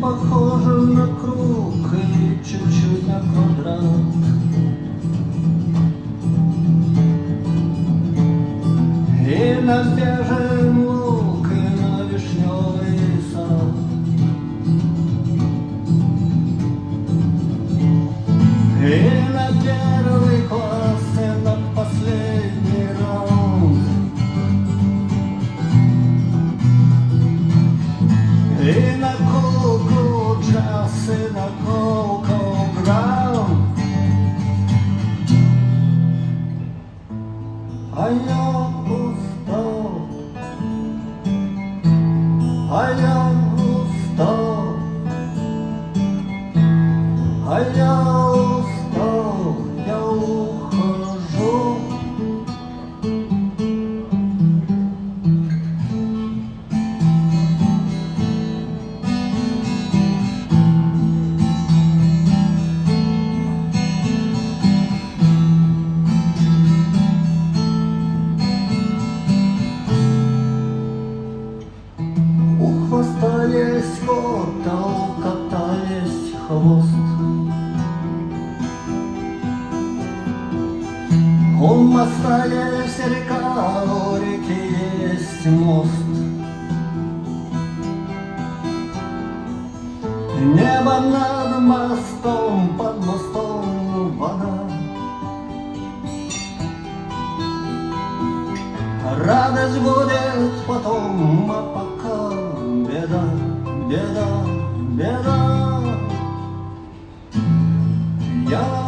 похожим на круг и чуть-чуть на квадрат. И на бежевом луг, и на вишневый сад. И на первый класс, и у кота есть хвост. Моста есть река, у реки есть мост. Небо над мостом, под мостом вода. Радость будет потом, а 别走别走要